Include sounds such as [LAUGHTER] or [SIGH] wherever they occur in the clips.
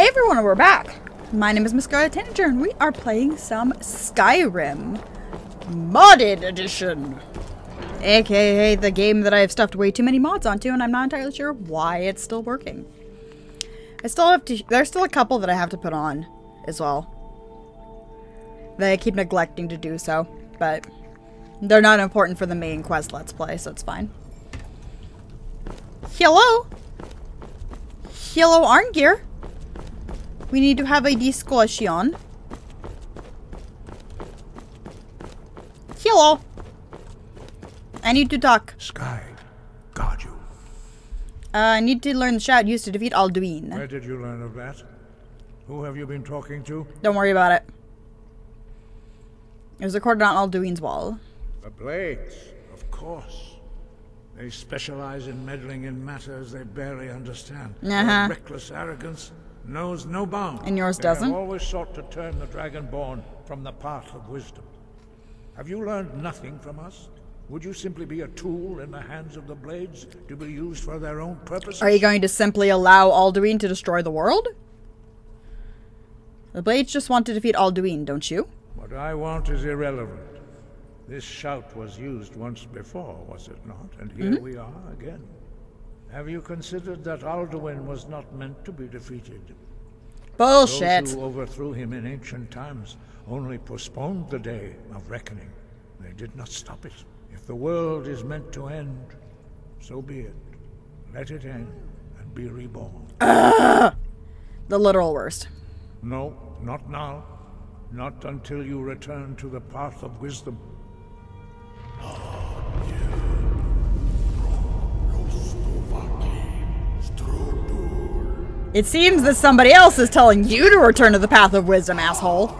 Hey everyone, we're back. My name is Miss Scarlet Tanager, and we are playing some Skyrim. Modded Edition. AKA the game that I have stuffed way too many mods onto, and I'm not entirely sure why it's still working. I still have to- there's still a couple that I have to put on as well. That I keep neglecting to do so, but they're not important for the main quest let's play, so it's fine. Hello? Hello, Arngeir. We need to have a discussion. Hello. I need to talk. Sky, guard you. Uh, I need to learn the shout used to defeat Alduin. Where did you learn of that? Who have you been talking to? Don't worry about it. It was recorded on Alduin's wall. The Blades, of course. They specialize in meddling in matters they barely understand. Their Uh-huh. reckless arrogance knows no bounds. And yours doesn't? Have always sought to turn the Dragonborn from the path of wisdom. Have you learned nothing from us? Would you simply be a tool in the hands of the Blades to be used for their own purposes? Are you going to simply allow Alduin to destroy the world? The Blades just want to defeat Alduin, don't you? What I want is irrelevant. This shout was used once before, was it not? And here Mm-hmm. we are again. Have you considered that Alduin was not meant to be defeated? Bullshit. Those who overthrew him in ancient times only postponed the day of reckoning. They did not stop it. If the world is meant to end, so be it. Let it end and be reborn. [COUGHS] The literal worst. No, not now. Not until you return to the path of wisdom. It seems that somebody else is telling you to return to the path of wisdom, asshole.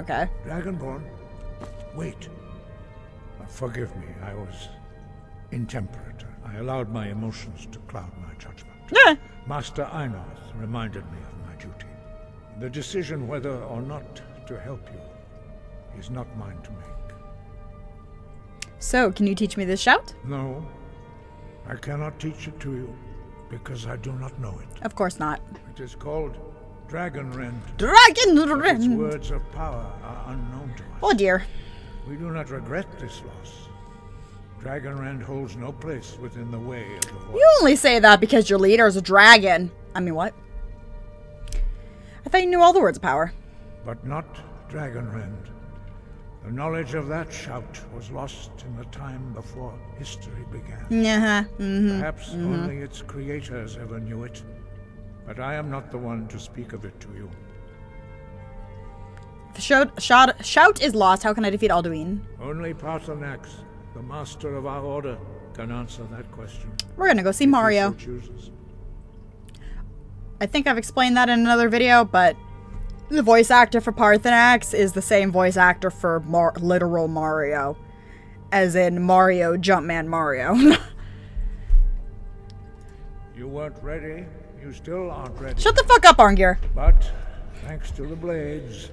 Okay. Dragonborn, wait. Forgive me, I was intemperate. I allowed my emotions to cloud my judgment. Yeah. Master Einarth reminded me of my duty. The decision whether or not to help you is not mine to make. So, can you teach me this shout? No, I cannot teach it to you because I do not know it. Of course not. It is called Dragonrend. Dragon Its Rend. words of power are unknown to us. Oh dear. We do not regret this loss. Dragonrend holds no place within the way of the voice. You only say that because your leader is a dragon. I mean, what? I thought you knew all the words of power. But not Dragonrend. The knowledge of that shout was lost in the time before history began. Uh-huh. Mm-hmm. Perhaps only its creators ever knew it. But I am not the one to speak of it to you. The shout, shout, shout is lost, how can I defeat Alduin? Only Paarthurnax, the master of our order, can answer that question. We're gonna go see if Mario. so. I think I've explained that in another video, but the voice actor for Paarthurnax is the same voice actor for Mar- literal Mario. As in Mario, Jumpman Mario. [LAUGHS] You weren't ready. You still aren't ready. Shut the fuck up, Arngeir. But, thanks to the blades,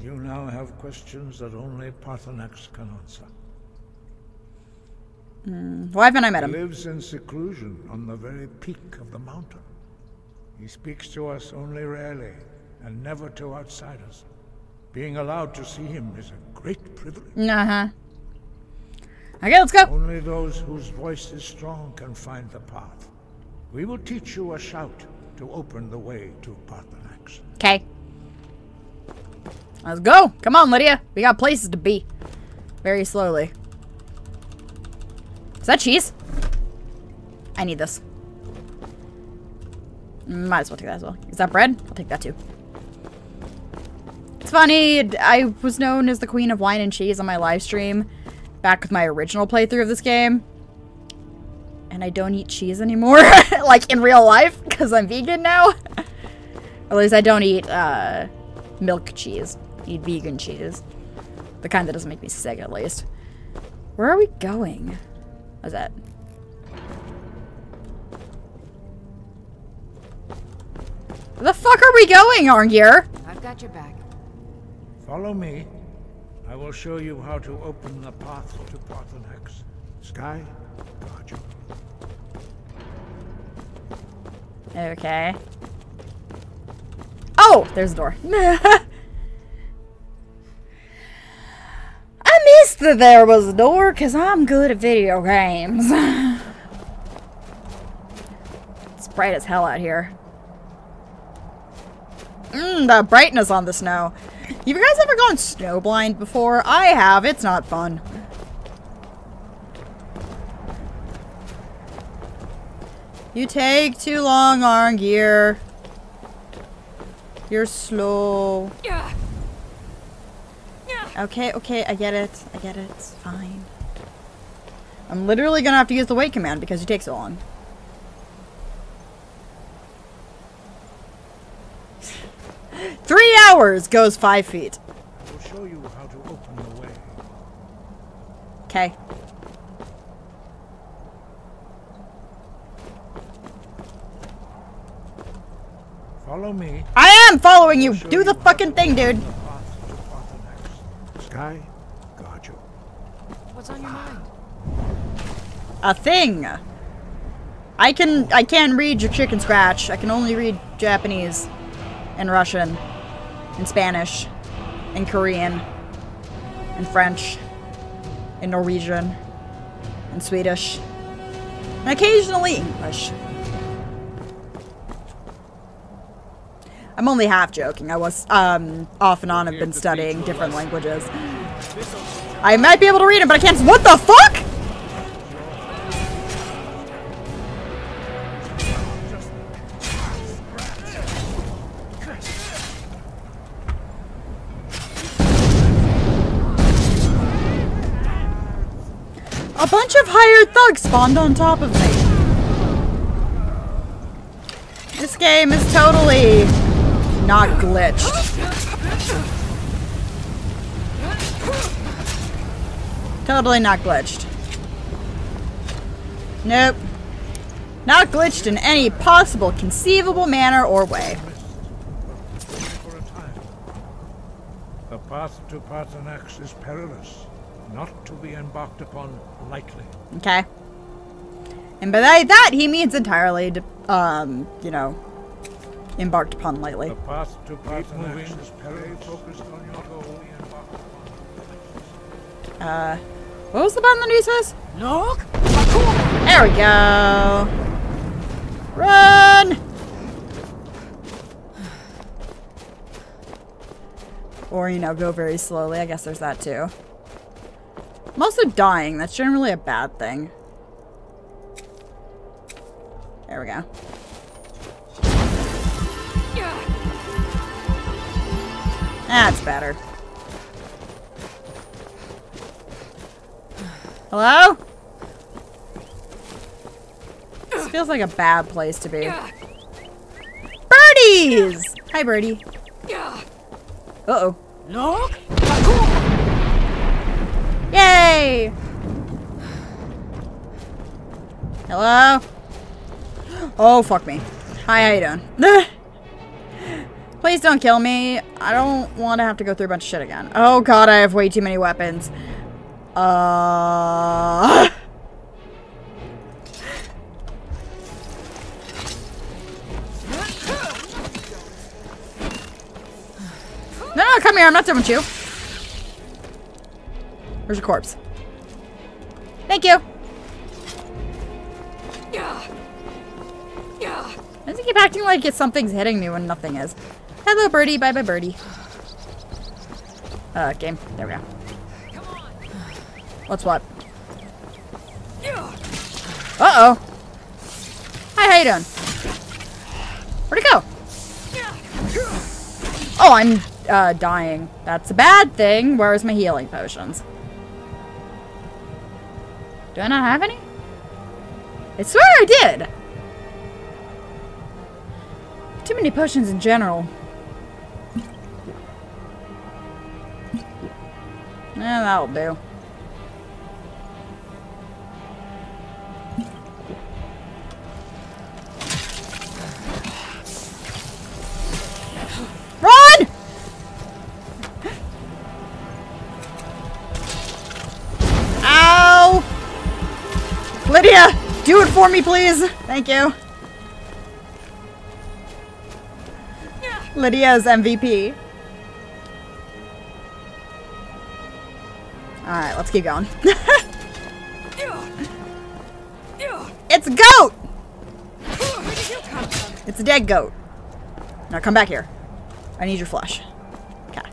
you now have questions that only Paarthurnax can answer. Hmm, why haven't I met him? He lives in seclusion on the very peak of the mountain. He speaks to us only rarely, and never to outsiders. Being allowed to see him is a great privilege. Uh-huh. Okay, let's go. Only those whose voice is strong can find the path. We will teach you a shout to open the way to Paarthurnax. Okay. Let's go. Come on, Lydia. We got places to be. Very slowly. Is that cheese? I need this. Might as well take that as well. Is that bread? I'll take that too. It's funny, I was known as the queen of wine and cheese on my live stream back with my original playthrough of this game. And I don't eat cheese anymore, [LAUGHS] like in real life, because I'm vegan now. At least I don't eat uh, milk cheese. I eat vegan cheese. The kind that doesn't make me sick, at least. Where are we going? What's that? The fuck are we going, Arngeir? I've got your back. Follow me. I will show you how to open the path to Paarthurnax. Sky, guard you. Okay. Oh, there's a door. [LAUGHS] I missed that there was a door because I'm good at video games. [LAUGHS] it's bright as hell out here. Mmm, the brightness on the snow. You guys ever gone snowblind before? I have. It's not fun. You take too long, Arngeir. You're slow. Yeah. Okay, okay, I get it. I get it. It's fine. I'm literally gonna have to use the wait command because you take so long. Three hours goes five feet. I will show you how to open the way. Okay. Follow me. I am following you. Show Do the you fucking thing, dude. The path to Paarthurnax. Sky, guard you. What's on your ah. mind? A thing. I can I can't read your chicken scratch. I can only read Japanese and Russian and Spanish and Korean and French and Norwegian and Swedish and occasionally English. I'm only half joking. I was um, off and on have been studying different languages. I might be able to read them, but I can't. What the fuck? Spawned on top of me. This game is totally not glitched. Totally not glitched. Nope. Not glitched in any possible conceivable manner or way. The path to Paarthurnax is perilous, not to be embarked upon lightly. Okay. And by that, that he means entirely, um, you know, embarked upon lightly. The path to Paarthurnax is perilous. focused on your goal. Embarked upon. Uh, what was the button that he says? Look! There we go. Run! [SIGHS] Or, you know, go very slowly. I guess there's that too. I'm also dying. That's generally a bad thing. There we go. That's better. Hello? This feels like a bad place to be. Birdies! Hi, birdie. Uh-oh. Look! Yay! Hello? Oh, fuck me. Hi, how you doing? [LAUGHS] Please don't kill me. I don't want to have to go through a bunch of shit again. Oh god, I have way too many weapons. Uh... [LAUGHS] No, no, come here. I'm not done with you. Where's your corpse? Thank you. Yeah. Yeah. Does he keep acting like it's something's hitting me when nothing is? Hello, birdie. Bye, bye, birdie. Uh, game. There we go. What's what? Uh-oh. Hi, how you doing? Where'd it go? Oh, I'm uh, dying. That's a bad thing. Where's my healing potions? Do I not have any? I swear I did. Too many potions in general. Yeah, that'll do. Lydia, do it for me, please. Thank you. Lydia's MVP. Alright, let's keep going. [LAUGHS] it's a goat! It's a dead goat. Now come back here. I need your flesh. Okay.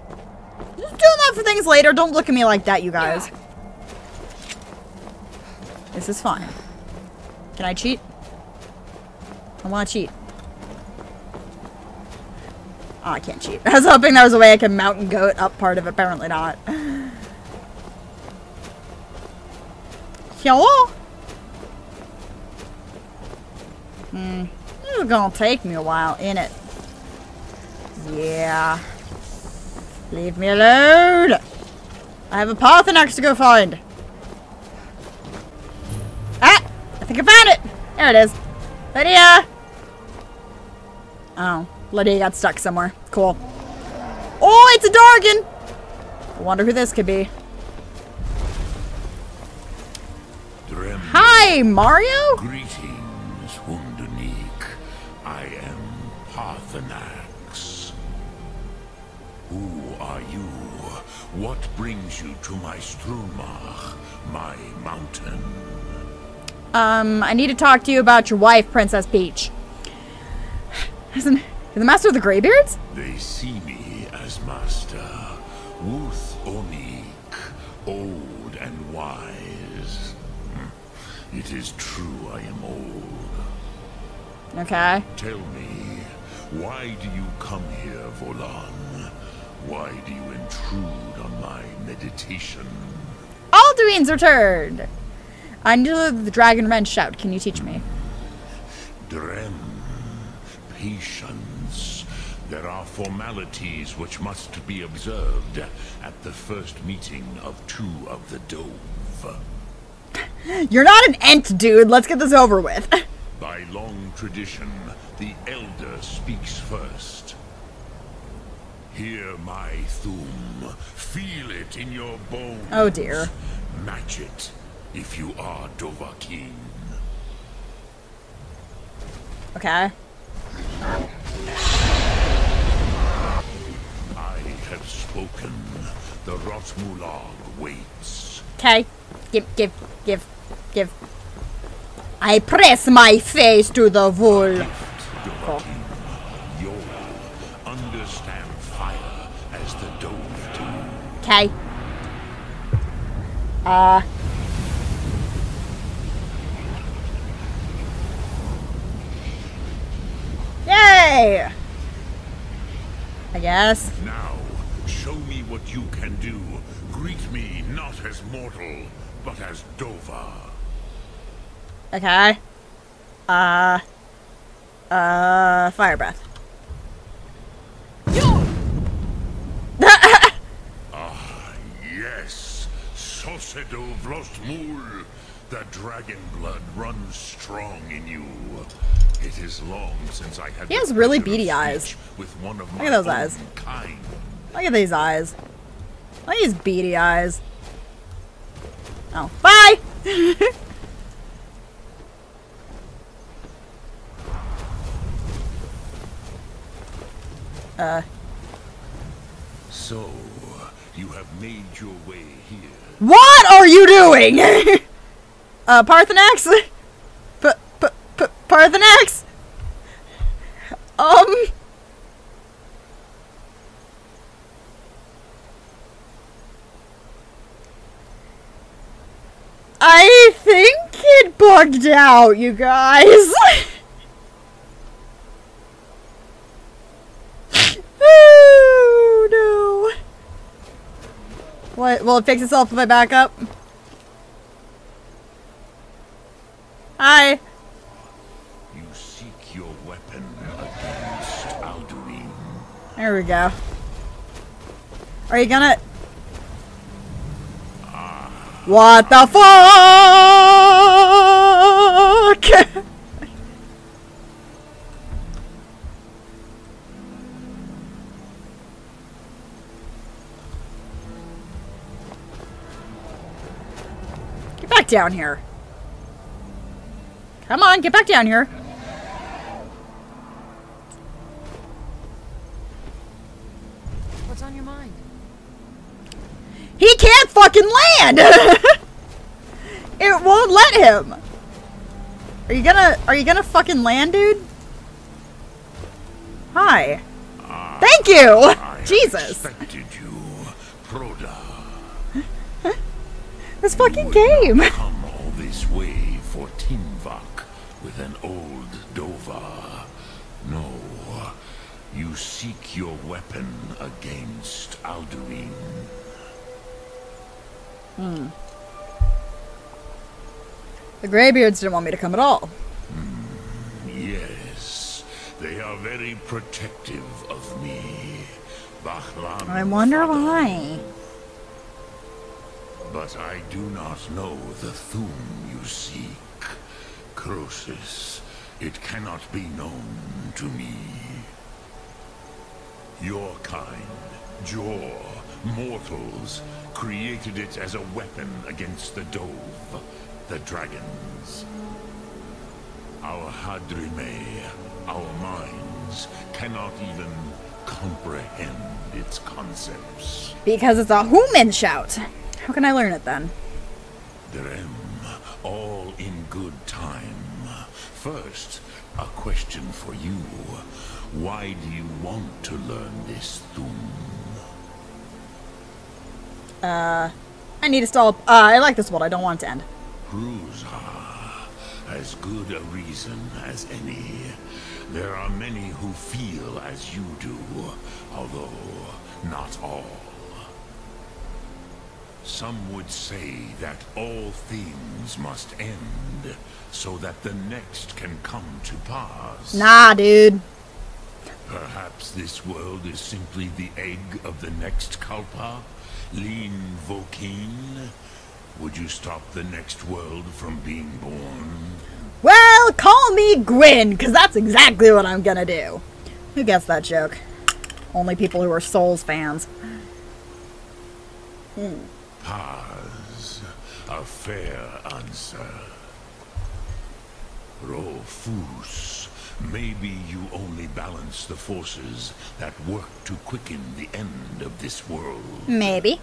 Just that for things later. Don't look at me like that, you guys. This is fine. Can I cheat? I want to cheat. Oh, I can't cheat. [LAUGHS] I was hoping there was a way I could mountain goat up part of it. Apparently not. [LAUGHS] Hello? Hmm. This is gonna take me a while, ain't it? Yeah. Leave me alone! I have a Paarthurnax to go find. I think I found it! There it is. Lydia! Oh. Lydia got stuck somewhere. Cool. Oh, it's a Dargan! I wonder who this could be. Drem, Hi, Mario? greetings, Wunduniik. I am Paarthurnax. Who are you? What brings you to my Strunmah, my mountain? Um, I need to talk to you about your wife, Princess Peach. Isn't the master of the Greybeards? They see me as master. Wuth Onik, old and wise. Hmm. It is true I am old. Okay. Tell me, why do you come here, Volaan? Why do you intrude on my meditation? Alduin's returned! I to the Dragonrend shout. Can you teach me? Drem, patience. There are formalities which must be observed at the first meeting of two of the Dov. [LAUGHS] You're not an ent, dude. Let's get this over with. [LAUGHS] By long tradition, the Elder speaks first. Hear my thu'um. Feel it in your bones. Oh, dear. Match it if you are Dovahkiin. Okay. I have spoken. The Rotmulaag waits. Okay. Give, give, give, give. I press my face to the wool. Dovahkiin, you'll understand fire as the Dov do. Okay. Uh. Yay! I guess. Now, show me what you can do. Greet me not as mortal, but as Dovah. Okay. Uh. Uh. Fire breath. [LAUGHS] Ah, yes, Sosedo Vlostmul. The dragon blood runs strong in you. It is long since I had. He has really beady eyes. With one of Look at those eyes. Kind. Look at these eyes. Look at these beady eyes. Oh. Bye! [LAUGHS] uh. So, you have made your way here. What are you doing? [LAUGHS] uh, Paarthurnax? [LAUGHS] P- p- p- Paarthurnax? Um. I think it bugged out, you guys. [LAUGHS] oh, no. What? Will it fix itself if I back up? Hi. There we go. Are you gonna... What the fuck? [LAUGHS] Get back down here. Come on, get back down here. Land. [LAUGHS] it won't let him. Are you gonna are you gonna fucking land, dude? Hi. Thank you. I [LAUGHS] Jesus. you, Proda. [LAUGHS] This fucking game. Come all this way for Tinvaak with an old Dovah. No, you seek your weapon against Alduin. The Greybeards didn't want me to come at all. Yes, they are very protective of me. Bahlan I wonder why. But I do not know the Thu'um you seek. Krosis, it cannot be known to me. Your kind, Joor, mortals, created it as a weapon against the Dov, the dragons. Our Hadrimme, our minds, cannot even comprehend its concepts. Because it's a human shout. How can I learn it then? Drem, all in good time. First, a question for you. Why do you want to learn this Thu'um? I need to stall. Uh, I like this one. I don't want it to end. Pruzah, as good a reason as any. There are many who feel as you do, although not all. Some would say that all things must end, so that the next can come to pass. Nah, dude. Perhaps this world is simply the egg of the next Kalpa? Lein Vokiin? Would you stop the next world from being born? Well, call me Gwyn, because that's exactly what I'm gonna do. Who gets that joke? Only people who are Souls fans. Hmm. Paz, a fair answer. Rofus, maybe you only balance the forces that work to quicken the end of this world. Maybe.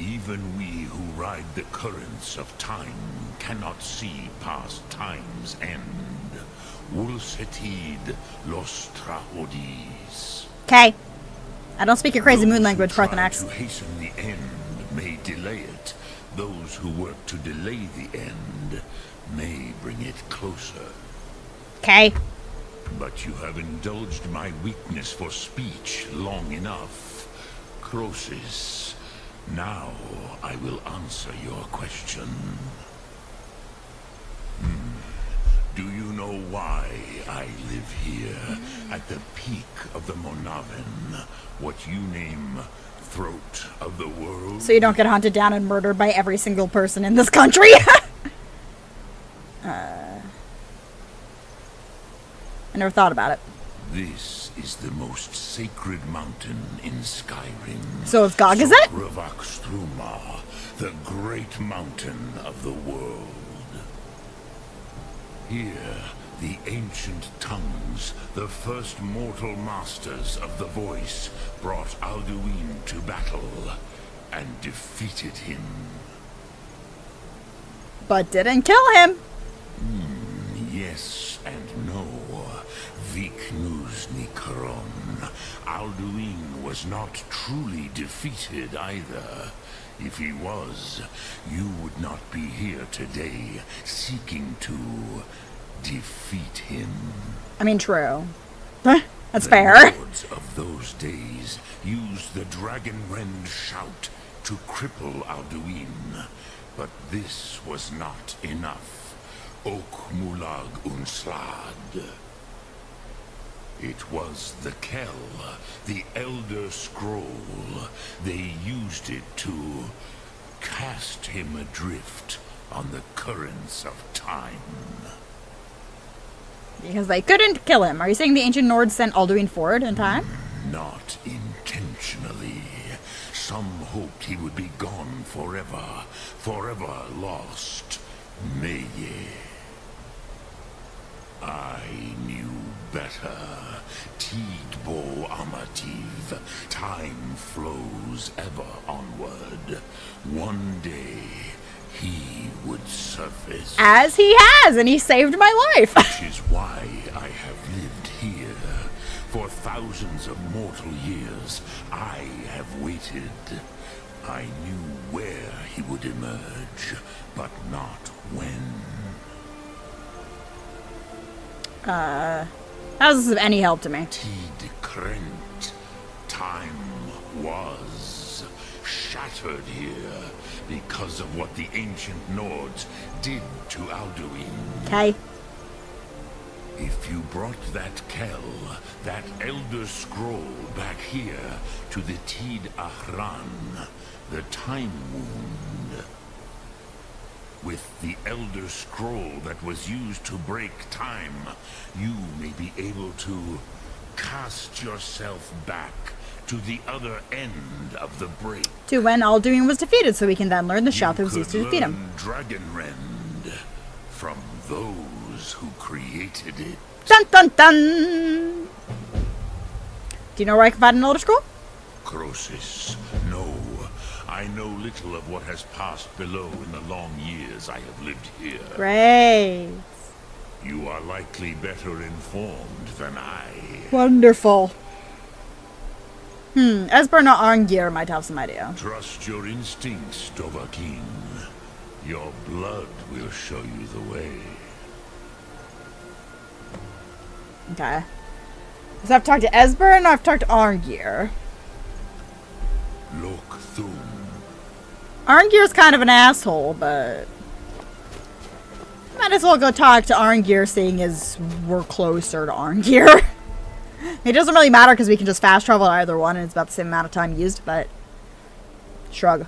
Even we who ride the currents of time cannot see past time's end. Wuldsetiid los tahrodiis. Okay. I don't speak your crazy moon language, Paarthurnax. to hasten the end may delay it. Those who work to delay the end may bring it closer. Okay. But you have indulged my weakness for speech long enough. Krosis, now I will answer your question. Hmm. Do you know why I live here, at the peak of the Monahven, what you name throat of the world? So you don't get hunted down and murdered by every single person in this country. [LAUGHS] uh, I never thought about it. This is the most sacred mountain in Skyrim. So is Gagazet? Sokravakstruma, the great mountain of the world. Here, the ancient tongues, the first mortal masters of the voice, brought Alduin to battle and defeated him. But didn't kill him. Hmm. Yes and no. Viknus Nikaron. Alduin was not truly defeated either. If he was, you would not be here today seeking to defeat him. I mean, true. [LAUGHS] That's the fair. lords of those days used the dragon rend shout to cripple Alduin. But this was not enough. Ok Mulaag Unslaad. It was the Kel, the Elder Scroll. They used it to cast him adrift on the currents of time. Because they couldn't kill him. Are you saying the ancient Nords sent Alduin forward in time? Hmm, not intentionally. Some hoped he would be gone forever, forever lost. Meye. I knew better. Tidbo Amativ. Time flows ever onward. One day, he would surface. As he has, and he saved my life. [LAUGHS] Which is why I have lived here. For thousands of mortal years, I have waited. I knew where he would emerge, but not when. Uh, How's this of any help to me? Tid Krent. Time was shattered here because of what the ancient Nords did to Alduin. Okay. If you brought that Kel, that Elder Scroll back here to the Tiid-Ahraan, the Time Wound, with the Elder Scroll that was used to break time, you may be able to cast yourself back to the other end of the break. To when Alduin was defeated, so we can then learn the was used to defeat him. Dragonrend from those who created it. Dun dun dun! Do you know where I can find an Elder Scroll? Krosis, no. I know little of what has passed below in the long years I have lived here. Great. You are likely better informed than I. Wonderful. Hmm, Esberna Arngeir might have some idea. Trust your instincts, Dovahkiin. Your blood will show you the way. Okay. So I've talked to Esbern and I've talked to Arngeir. Look Thum. Arngeir's kind of an asshole, but might as well go talk to Arngeir, seeing as we're closer to Arngeir. [LAUGHS] it doesn't really matter because we can just fast travel to either one, and it's about the same amount of time used. But shrug.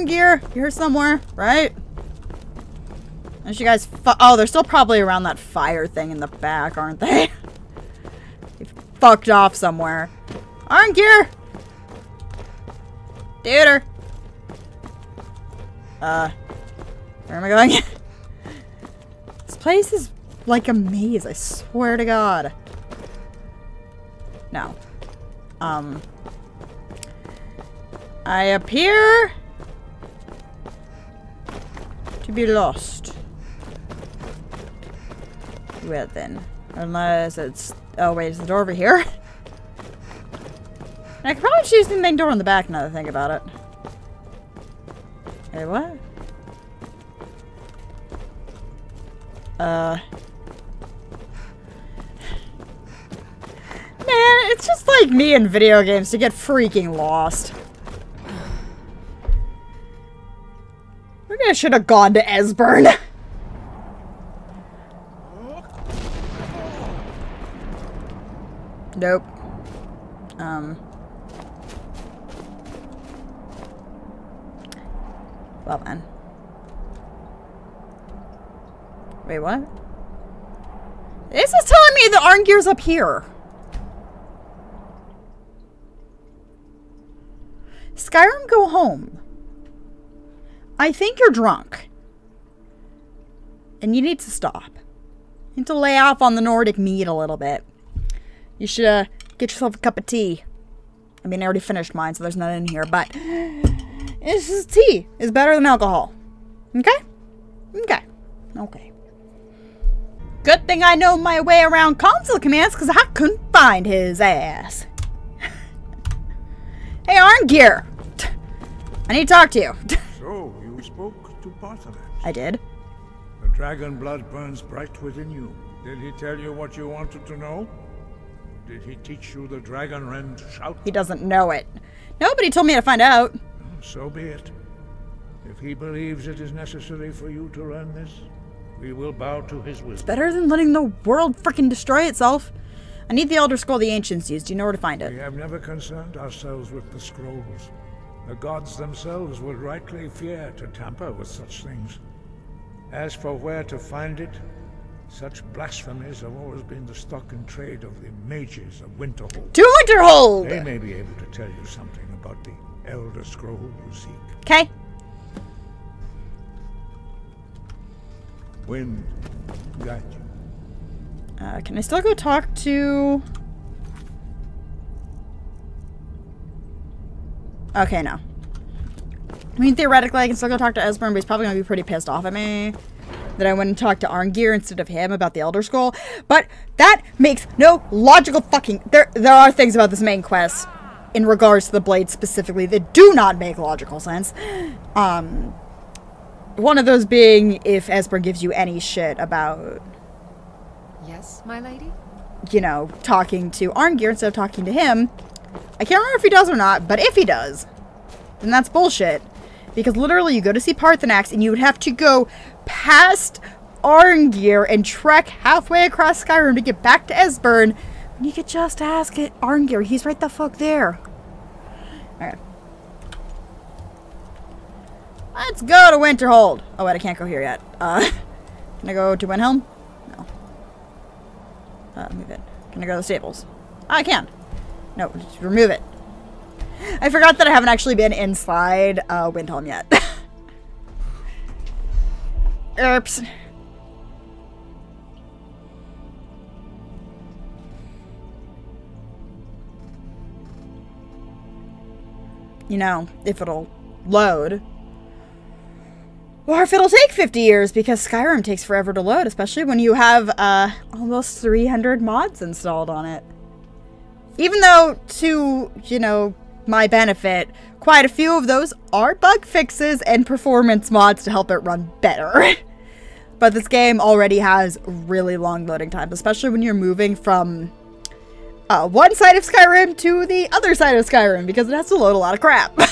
Arngeir, you're here somewhere, right? Unless you guys Oh, they're still probably around that fire thing in the back, aren't they? [LAUGHS] they fucked off somewhere. Arngeir! Duder! Uh, where am I going? [LAUGHS] this place is like a maze, I swear to God. No. Um... I appear be lost. Well then, unless it's oh wait, is the door over here? [LAUGHS] I could probably choose the main door in the back now that I think about it. Hey, what? Uh. [SIGHS] Man, it's just like me in video games to get freaking lost. Should have gone to Esbern. [LAUGHS] nope. Um. Well then. Wait, what? This is telling me the Arngeir's up here. Skyrim, go home. I think you're drunk. And you need to stop. You need to lay off on the Nordic meat a little bit. You should uh, get yourself a cup of tea. I mean, I already finished mine, so there's none in here, but this is tea It's better than alcohol. Okay? Okay. Okay. Good thing I know my way around console commands because I couldn't find his ass. [LAUGHS] hey, Arngeir! I need to talk to you. [LAUGHS] So, to. I did. The dragon blood burns bright within you. Did he tell you what you wanted to know? Did he teach you the dragon rend shout? He doesn't know it. Nobody told me to find out. So be it. If he believes it is necessary for you to learn this, we will bow to his wisdom. Better than letting the world freaking destroy itself. I need the Elder Scroll the Ancients used. Do you know where to find it? We have never concerned ourselves with the scrolls. The gods themselves would rightly fear to tamper with such things. As for where to find it, such blasphemies have always been the stock and trade of the mages of Winterhold. To Winterhold! They may be able to tell you something about the Elder Scroll you seek. Okay. Wind, guide you. Uh, can I still go talk to... Okay, no. I mean, theoretically, I can still go talk to Esbern, but he's probably going to be pretty pissed off at me that I went and talked to Arngeir instead of him about the Elder Scroll. But that makes no logical fucking... There, there are things about this main quest in regards to the Blade specifically that do not make logical sense. Um, one of those being if Esbern gives you any shit about Yes, my lady? you know, talking to Arngeir instead of talking to him. I can't remember if he does or not, but if he does, then that's bullshit. Because literally, you go to see Paarthurnax, and you would have to go past Arngeir and trek halfway across Skyrim to get back to Esbern. And you could just ask it Arngeir. He's right the fuck there. Okay. Let's go to Winterhold. Oh wait, I can't go here yet. Uh, [LAUGHS] can I go to Windhelm? No. Uh, move it. Can I go to the stables? I can. No, just remove it. I forgot that I haven't actually been inside uh, Windhelm yet. [LAUGHS] Oops. You know, if it'll load. Or if it'll take 50 years, because Skyrim takes forever to load, especially when you have uh, almost 300 mods installed on it. Even though, to, you know, my benefit, quite a few of those are bug fixes and performance mods to help it run better. [LAUGHS] but this game already has really long loading times, especially when you're moving from uh, one side of Skyrim to the other side of Skyrim, because it has to load a lot of crap. [LAUGHS]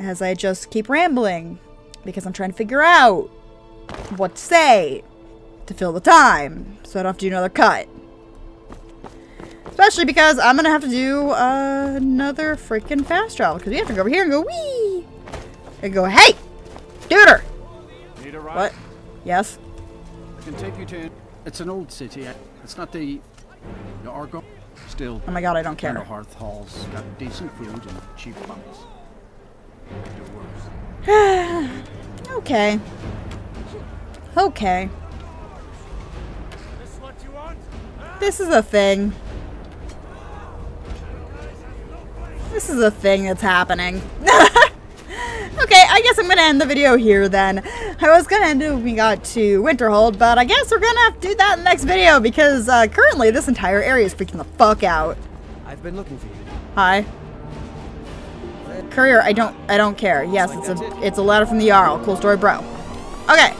As I just keep rambling, because I'm trying to figure out what to say to fill the time, so I don't have to do another cut. Especially because I'm gonna have to do uh, another freaking fast travel, because we have to go over here and go wee, and go hey, duder. Need a ride? What? Yes. I can take you to. It's an old city. It's not the. The Argo. Still. Oh my god, I don't care. hearth halls. Got decent food and cheap bunks. [SIGHS] Okay. Okay. This is a thing. This is a thing that's happening. [LAUGHS] okay, I guess I'm gonna end the video here then. I was gonna end it when we got to Winterhold, but I guess we're gonna have to do that in the next video because uh, currently this entire area is freaking the fuck out. I've been looking for you. Hi. Courier, I don't I don't care. Yes, it's a it's a letter from the Jarl. Cool story, bro. Okay.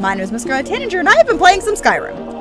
My name is Miss Scarlet Tanager, and I have been playing some Skyrim.